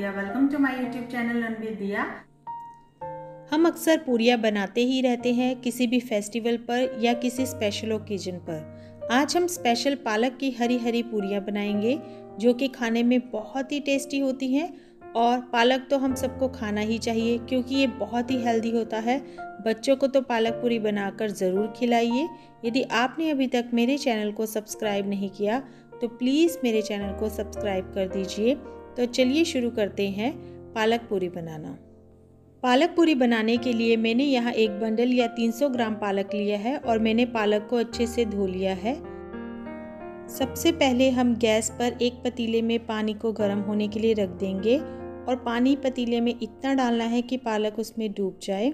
दिया welcome to my YouTube channel दिया हम अक्सर पूरियाँ बनाते ही रहते हैं किसी भी फेस्टिवल पर या किसी स्पेशल ओकेजन पर। आज हम स्पेशल पालक की हरी हरी पूरियाँ बनाएँगे, जो कि खाने में बहुत ही टेस्टी होती हैं, और पालक तो हम सबको खाना ही चाहिए, क्योंकि ये बहुत ही हेल्दी होता है। बच्चों को तो पालक पूरी बनाकर ज़रूर खिलाइए। यदि आपने अभी तक मेरे चैनल को सब्सक्राइब नहीं किया तो प्लीज़ मेरे चैनल को सब्सक्राइब कर दीजिए। तो चलिए शुरू करते हैं पालक पूरी बनाना। पालक पूरी बनाने के लिए मैंने यहाँ एक बंडल या 300 ग्राम पालक लिया है और मैंने पालक को अच्छे से धो लिया है। सबसे पहले हम गैस पर एक पतीले में पानी को गर्म होने के लिए रख देंगे और पानी पतीले में इतना डालना है कि पालक उसमें डूब जाए।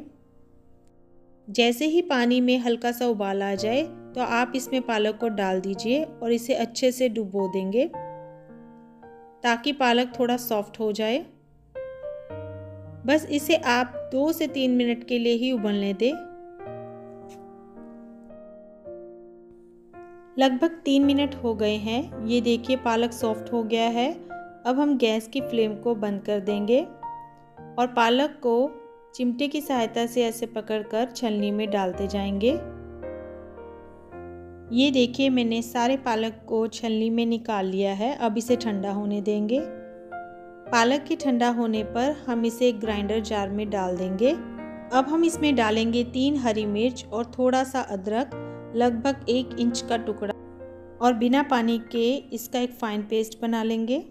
जैसे ही पानी में हल्का सा उबाल आ जाए तो आप इसमें पालक को डाल दीजिए और इसे अच्छे से डुबो देंगे। ताकि पालक थोड़ा सॉफ्ट हो जाए। बस इसे आप दो से तीन मिनट के लिए ही उबलने दें। लगभग तीन मिनट हो गए हैं। ये देखिए पालक सॉफ्ट हो गया है। अब हम गैस की फ्लेम को बंद कर देंगे और पालक को चिमटे की सहायता से ऐसे पकड़कर छलनी में डालते जाएँगे। ये देखिए, मैंने सारे पालक को छलनी में निकाल लिया है। अब इसे ठंडा होने देंगे। पालक के ठंडा होने पर हम इसे ग्राइंडर जार में डाल देंगे। अब हम इसमें डालेंगे तीन हरी मिर्च और थोड़ा सा अदरक, लगभग एक इंच का टुकड़ा। और बिना पानी के इसका एक फ़ाइन पेस्ट बना लेंगे।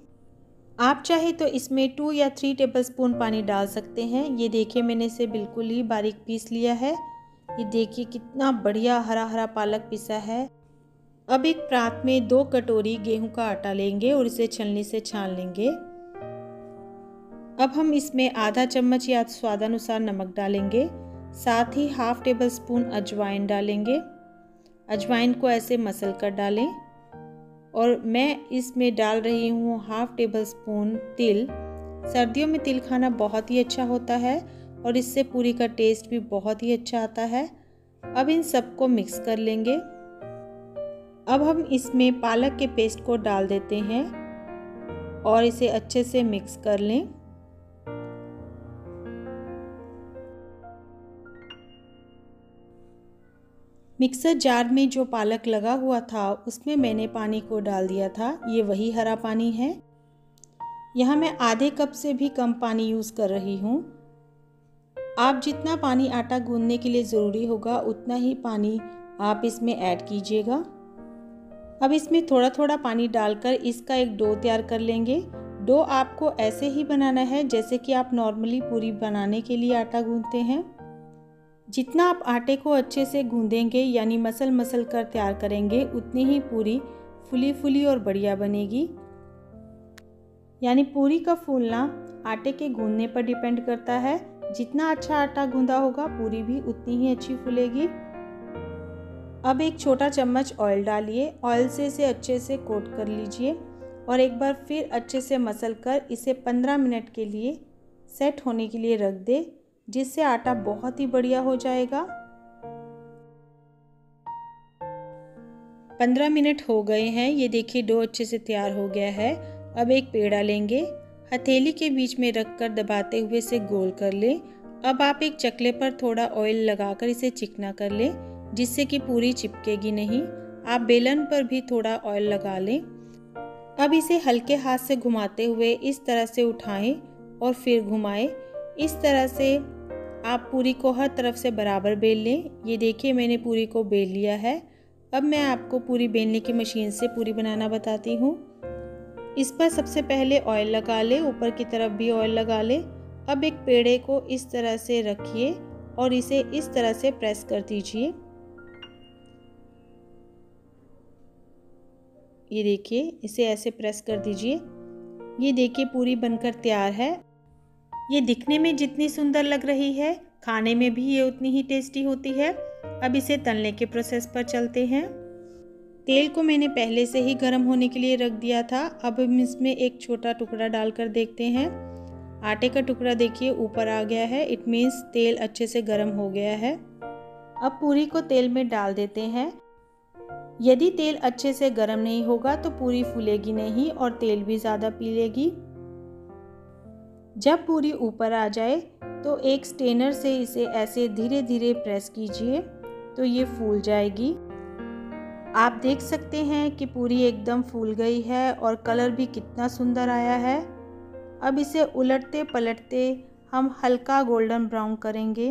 आप चाहे तो इसमें टू या थ्री टेबलस्पून पानी डाल सकते हैं। ये देखिए, मैंने इसे बिल्कुल ही बारीक पीस लिया है। ये देखिए कितना बढ़िया हरा हरा पालक पिसा है। अब एक प्रात में दो कटोरी गेहूँ का आटा लेंगे और इसे छलनी से छान लेंगे। अब हम इसमें आधा चम्मच या स्वादानुसार नमक डालेंगे, साथ ही हाफ़ टेबल स्पून अजवाइन डालेंगे। अजवाइन को ऐसे मसल कर डालें और मैं इसमें डाल रही हूँ हाफ़ टेबल स्पून तिल। सर्दियों में तिल खाना बहुत ही अच्छा होता है और इससे पूरी का टेस्ट भी बहुत ही अच्छा आता है। अब इन सबको मिक्स कर लेंगे। अब हम इसमें पालक के पेस्ट को डाल देते हैं और इसे अच्छे से मिक्स कर लें। मिक्सर जार में जो पालक लगा हुआ था, उसमें मैंने पानी को डाल दिया था। ये वही हरा पानी है। यहाँ मैं आधे कप से भी कम पानी यूज़ कर रही हूँ। आप जितना पानी आटा गूंदने के लिए ज़रूरी होगा, उतना ही पानी आप इसमें ऐड कीजिएगा। अब इसमें थोड़ा थोड़ा पानी डालकर इसका एक डो तैयार कर लेंगे। डो आपको ऐसे ही बनाना है जैसे कि आप नॉर्मली पूरी बनाने के लिए आटा गूंदते हैं। जितना आप आटे को अच्छे से गूंदेंगे, यानी मसल मसल कर तैयार करेंगे, उतनी ही पूरी फुली फुली और बढ़िया बनेगी। यानी पूरी का फूलना आटे के गूंदने पर डिपेंड करता है। जितना अच्छा आटा गूंदा होगा, पूरी भी उतनी ही अच्छी फूलेगी। अब एक छोटा चम्मच ऑयल डालिए। ऑयल से इसे अच्छे से कोट कर लीजिए और एक बार फिर अच्छे से मसल कर इसे 15 मिनट के लिए सेट होने के लिए रख दे, जिससे आटा बहुत ही बढ़िया हो जाएगा। 15 मिनट हो गए हैं। ये देखिए, डो अच्छे से तैयार हो गया है। अब एक पेड़ा लेंगे हथेली के बीच में रखकर दबाते हुए इसे गोल कर लें। अब आप एक चकले पर थोड़ा ऑयल लगाकर इसे चिकना कर लें, जिससे कि पूरी चिपकेगी नहीं। आप बेलन पर भी थोड़ा ऑयल लगा लें। अब इसे हल्के हाथ से घुमाते हुए इस तरह से उठाएँ और फिर घुमाएँ। इस तरह से आप पूरी को हर तरफ़ से बराबर बेल लें। ये देखिए, मैंने पूरी को बेल लिया है। अब मैं आपको पूरी बेलने की मशीन से पूरी बनाना बताती हूँ। इस पर सबसे पहले ऑयल लगा ले, ऊपर की तरफ़ भी ऑयल लगा ले। अब एक पेड़े को इस तरह से रखिए और इसे इस तरह से प्रेस कर दीजिए। ये देखिए, इसे ऐसे प्रेस कर दीजिए। ये देखिए, पूरी बनकर तैयार है। ये दिखने में जितनी सुंदर लग रही है, खाने में भी ये उतनी ही टेस्टी होती है। अब इसे तलने के प्रोसेस पर चलते हैं। तेल को मैंने पहले से ही गर्म होने के लिए रख दिया था। अब हम इसमें एक छोटा टुकड़ा डालकर देखते हैं। आटे का टुकड़ा देखिए, ऊपर आ गया है। इट मीन्स तेल अच्छे से गर्म हो गया है। अब पूरी को तेल में डाल देते हैं। यदि तेल अच्छे से गर्म नहीं होगा तो पूरी फूलेगी नहीं और तेल भी ज़्यादा पी लेगी जब पूरी ऊपर आ जाए तो एक स्टेनर से इसे ऐसे धीरे धीरे प्रेस कीजिए तो ये फूल जाएगी। आप देख सकते हैं कि पूरी एकदम फूल गई है और कलर भी कितना सुंदर आया है। अब इसे उलटते पलटते हम हल्का गोल्डन ब्राउन करेंगे।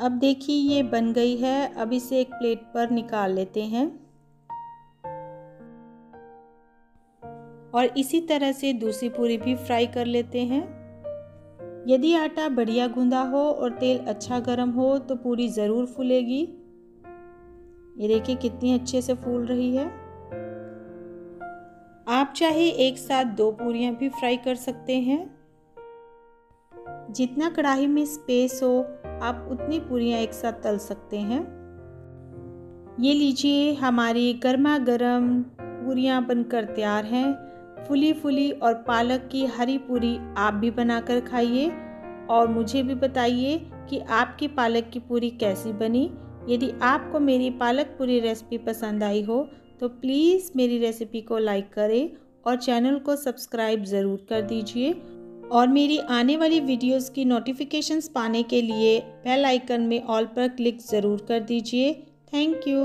अब देखिए ये बन गई है। अब इसे एक प्लेट पर निकाल लेते हैं। और इसी तरह से दूसरी पूरी भी फ्राई कर लेते हैं। यदि आटा बढ़िया गूंदा हो और तेल अच्छा गर्म हो तो पूरी ज़रूर फूलेगी। ये देखिए कितनी अच्छे से फूल रही है। आप चाहे एक साथ दो पूरियाँ भी फ्राई कर सकते हैं। जितना कढ़ाई में स्पेस हो, आप उतनी पूरियाँ एक साथ तल सकते हैं। ये लीजिए हमारी गर्मा गर्म पूरियाँ बनकर तैयार हैं। फुली फुली और पालक की हरी पूरी आप भी बनाकर खाइए। और मुझे भी बताइए कि आपकी पालक की पूरी कैसी बनी। यदि आपको मेरी पालक पूरी रेसिपी पसंद आई हो तो प्लीज़ मेरी रेसिपी को लाइक करें और चैनल को सब्सक्राइब ज़रूर कर दीजिए। और मेरी आने वाली वीडियोस की नोटिफिकेशंस पाने के लिए बेल आइकन में ऑल पर क्लिक ज़रूर कर दीजिए। Thank you